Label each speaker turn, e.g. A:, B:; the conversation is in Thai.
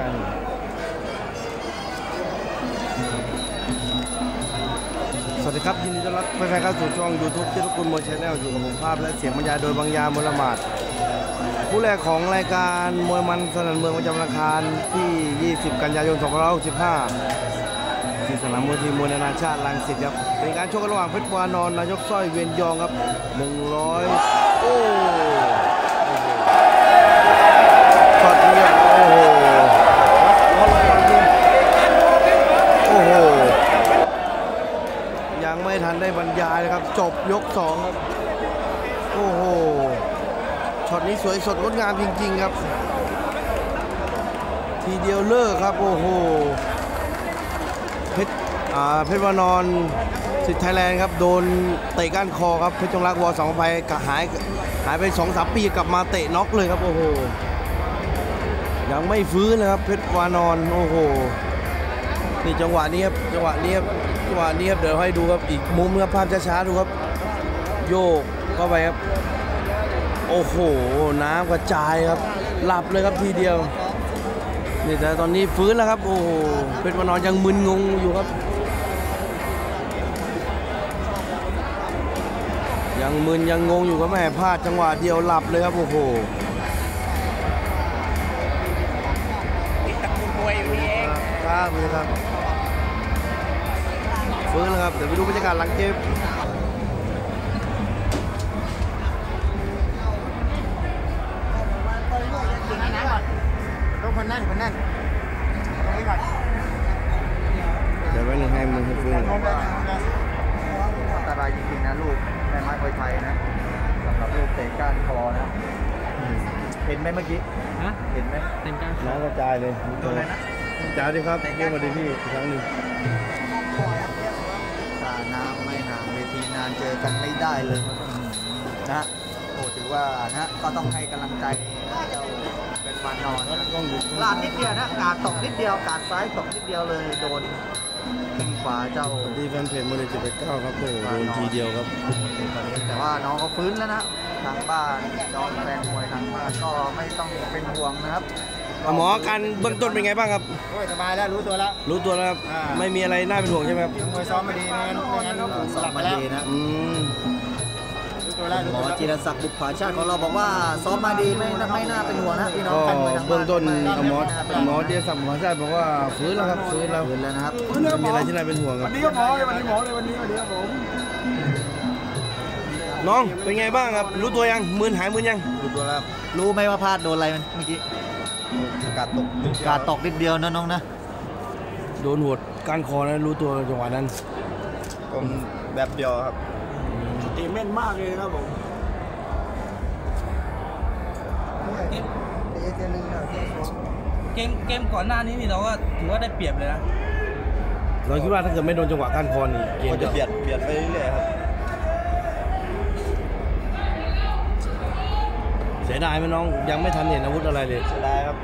A: กันสวัสดีครับยินดีต้อนรับแฟนๆเข้าสู่ช่องยูทูบที่ทุกคนมวยชาแนลอยู่กับผมภาพและเสียงบรรยายโดยบางยามลมาดผู้แรกของรายการมวยมันสนันเมืองประจำวันอังคารที่ 20 กันยายน 2565ที่สนามมวยทีมมวยนานาชาติลังสิตครับเป็นการชกระหว่างเพชรวานอนนายกสร้อยเวียนยองครับ 100 โอ้ บรรยายเลยครับ จบยกสองครับโอ้โหช็อตนี้สวยสดงดงามจริง ๆ ครับ ทีเดียวเลิกครับ โอ้โหเพชรอ่าเพชรวานอนสิทธิ์ไทยแลนด์ครับ โดนเตะก้านคอครับ เพชรจงรักวอสองไปกหายหายไปสองสามปีกลับมาเตะน็อกเลยครับ โอ้โหยังไม่ฟื้นนะครับ เพชรวานอนโอ้โหนี่จังหวะนี้ครับจังหวะนี้ครับ จังหวะนี้ครับเดี๋ยวให้ดูครับอีกมุมครับภาพช้าๆดูครับ โยกเข้าไปครับ โอ้โห น้ำกระจายครับ หลับเลยครับทีเดียวนี่แต่ตอนนี้ฟื้นแล้วครับ โอ้โหเพชรวานอนยังมึนงงอยู่ครับ ยังมึนยังงงอยู่ครับแม่พลาดจังหวะเดียวหลับเลยครับโอ้โห
B: นี่ตะกูมวยอยู่นี่เอง
A: ครับนี่ครับ ฟื้นแล้วครับ เดี๋ยวไปดูบรรยากาศหลังเกม
B: กินน้ำก่อนต้องคนนั่นคนนั่นตรงนี้ก่อน
A: เดี๋ยวไว้หนึ่งให้มึงให้ฟื้น
B: อันตรายจริงๆนะลูกแม่ไม้คอยไทยนะสำหรับลูกเตะก้านคอนะ เห็นไหมเมื่อกี้
C: ฮะ
B: เห็นไหม
C: เต็มกลาง
A: น้ำกระจายเลย
B: โดนอะไรนะ
A: จ้าดีครับเรียกมาดีพี่อีกครั้งหนึ่ง
B: กันไม่ได้เลยนะโอ้ถือว่านะก็ต้องให้กำลังใจเจ้าเป็นวานนอนนะ
A: กล้องอยู่
B: พลาดนิดเดียวนะกาดตกนิดเดียวกาดซ้ายตกนิดเดียวเลยโดนแข้งขวาเจ้า
A: สวัสดีแฟนเพจมือเลยจุดไปเก้าครับโอ้โหโดนทีเดียวครับ
B: แต่ว่าน้องเขาฟื้นแล้วนะทางบ้านน้องแฟนมวยทางบ้านก็ไม่ต้องเป็นห่วงนะครับ
A: หมออาการเบื้องต้นเป็นไงบ้างครับ
D: โอ้ยสบายแล้วรู้ตัวแล้ว
A: รู้ตัวแล้วครับ
D: อ่า
A: ไม่มีอะไรน่าเป็นห่วงใช่ไหมครับ
D: มวยซ้อมมาดีไม่งั้นไม่งั้น
B: สอบมาดีนะ
A: อืม
D: รู้ตัวแล้วรู้
B: หมอ
D: ตัวแล้ว
B: จิรศักดิ์บุพผาชาติของเราบอกว่าซ้อมมาดีไม่น่าไม่น่าเป็นห่วงนะพี่น้อง
A: ก็
B: แฟนมวยทางบ้าน
A: เบื้องต้น
B: ไม่
A: หมอ
B: ไม่น่าเป็น
A: หมอ
B: ห่วง
A: เดียสัมหมอชาติบอกว่าฟื้นแล้วครับฟื้นแล้ว
B: ฟื้นแล้วนะครับ
A: ไม่มีอะไรที่น่าเป็นห่วงครั
D: วั
A: บ
D: นนี้ก็หมอเลยวันนี้หมอเลยวันนี้วันนี้ครับผม
A: น้องเป็นไงบ้างครับ รู้ตัวยังมืนหายมืนยัง
B: รู้ตัวแล้วรู้ไหมว่าพลาดโดนอะไรมันเมื่อกี้ กาดตกกาดตกนิดเดียวนะน้องนะ
A: โดนหัวดก้านคอนะรู้ตัวจังหวะนั้น
D: ผมแบบเดียวครับตีเม่นมากเลยครับผม
C: เกมเกมก่อนหน้านี้นี่เราก็ถือว่าได้เปรียบเลยนะ
A: เราคิดว่าถ้าเกิดไม่โดนจังหวะก้านคอนี่เกม
D: ก็จะเบียดเบียดไปเรื่อยๆครับ
A: สียดายไหมน้องยังไม่ทันเห็นอาวุธอะไรเลย
D: เสียดายครับ